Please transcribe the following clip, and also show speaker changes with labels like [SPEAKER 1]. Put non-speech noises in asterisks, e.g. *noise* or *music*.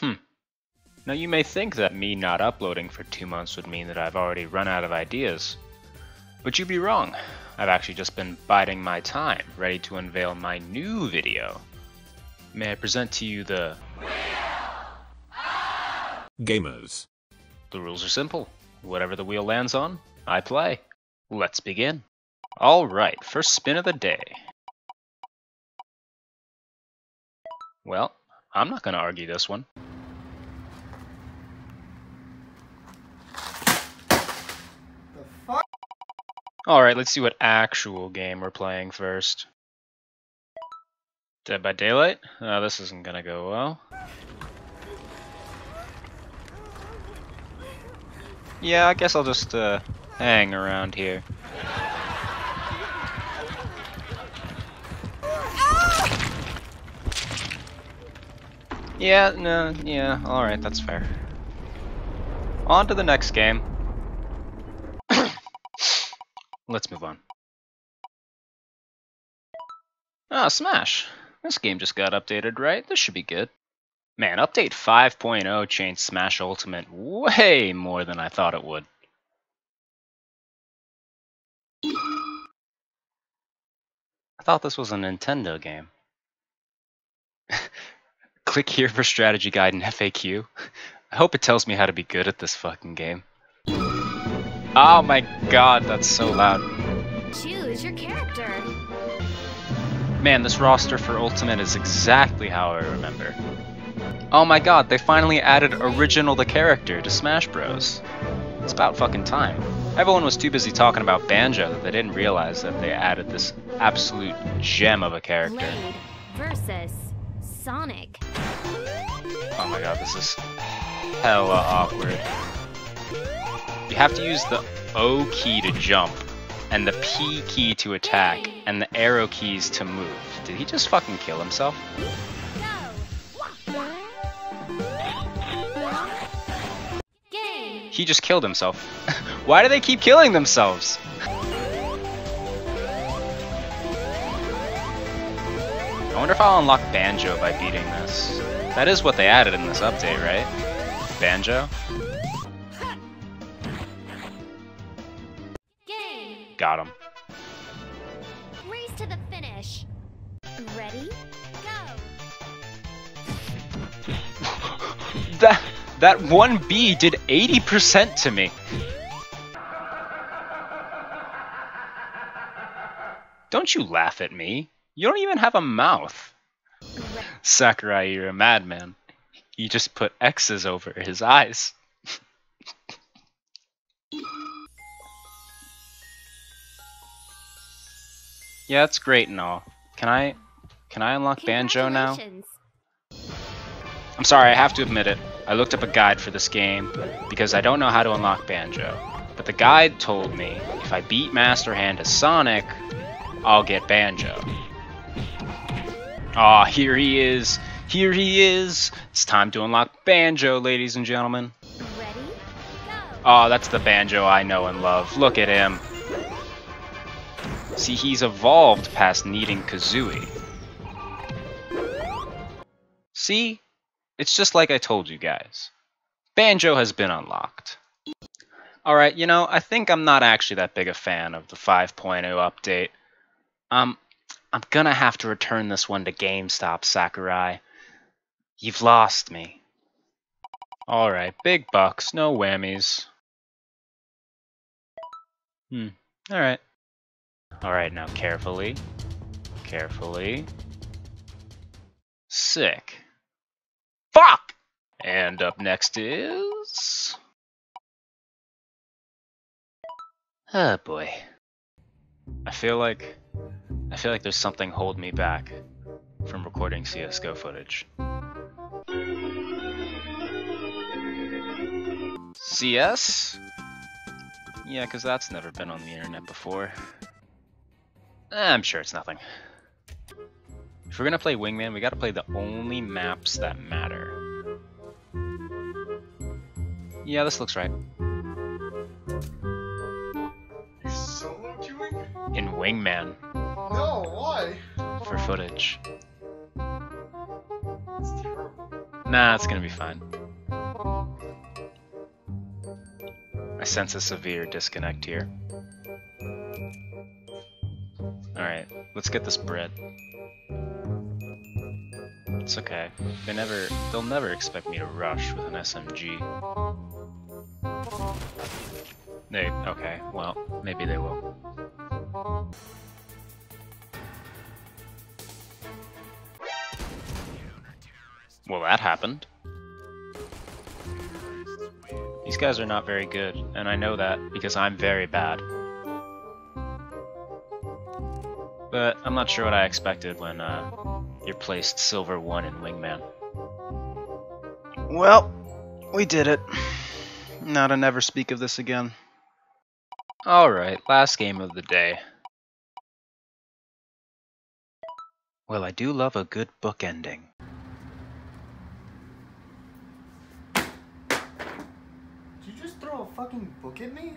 [SPEAKER 1] Hmm. Now you may think that me not uploading for two months would mean that I've already run out of ideas. But you'd be wrong. I've actually just been biding my time, ready to unveil my new video. May I present to you the...
[SPEAKER 2] Gamers.
[SPEAKER 1] The rules are simple. Whatever the wheel lands on, I play. Let's begin. Alright, first spin of the day. Well, I'm not gonna argue this one. Alright, let's see what actual game we're playing first. Dead by Daylight? Oh, this isn't gonna go well. Yeah, I guess I'll just uh, hang around here. Yeah, no, yeah, alright, that's fair. On to the next game. Let's move on. Ah, Smash. This game just got updated, right? This should be good. Man, update 5.0 changed Smash Ultimate way more than I thought it would. I thought this was a Nintendo game. *laughs* Click here for strategy guide and FAQ. I hope it tells me how to be good at this fucking game. Oh my god, that's so loud.
[SPEAKER 3] Choose your character.
[SPEAKER 1] Man, this roster for Ultimate is exactly how I remember. Oh my god, they finally added Original the Character to Smash Bros. It's about fucking time. Everyone was too busy talking about Banjo that they didn't realize that they added this absolute gem of a character.
[SPEAKER 3] Blade versus Sonic.
[SPEAKER 1] Oh my god, this is hella awkward. You have to use the O key to jump, and the P key to attack, and the arrow keys to move. Did he just fucking kill himself? He just killed himself. *laughs* Why do they keep killing themselves? I wonder if I'll unlock Banjo by beating this. That is what they added in this update, right? Banjo? Got him.
[SPEAKER 3] Race to the finish. Ready? Go.
[SPEAKER 1] That that one B did 80% to me. Don't you laugh at me. You don't even have a mouth. Sakurai, you're a madman. You just put X's over his eyes. *laughs* yeah, it's great and all. Can I can I unlock Banjo now? I'm sorry, I have to admit it. I looked up a guide for this game because I don't know how to unlock Banjo. But the guide told me if I beat Master Hand as Sonic, I'll get Banjo. Aw, here he is. Here he is. It's time to unlock Banjo, ladies and gentlemen.
[SPEAKER 3] Ready? Go.
[SPEAKER 1] Oh, that's the Banjo I know and love. Look at him. See, he's evolved past needing Kazooie. See? It's just like I told you guys. Banjo has been unlocked. Alright, you know, I think I'm not actually that big a fan of the 5.0 update. Um, I'm gonna have to return this one to GameStop, Sakurai. You've lost me. Alright, big bucks, no whammies. Hmm, alright. Alright, now carefully. Carefully. Sick. Fuck! And up next is. Oh boy. I feel like. I feel like there's something holding me back from recording CSGO footage. CS? Yeah, because that's never been on the internet before. Eh, I'm sure it's nothing. If we're gonna play Wingman, we gotta play the only maps that matter. Yeah, this looks right.
[SPEAKER 4] You solo queuing?
[SPEAKER 1] In Wingman,
[SPEAKER 4] No, why?
[SPEAKER 1] for footage.
[SPEAKER 4] It's terrible.
[SPEAKER 1] Nah, it's gonna be fine. I sense a severe disconnect here. Alright, let's get this bread. It's okay. They never they'll never expect me to rush with an SMG. They okay, well, maybe they will. Well, that happened. These guys are not very good, and I know that because I'm very bad. But I'm not sure what I expected when uh, you're placed silver 1 in Wingman. Well, we did it. Now to never speak of this again. Alright, last game of the day. Well, I do love a good book ending.
[SPEAKER 2] Did you just throw a fucking book at me?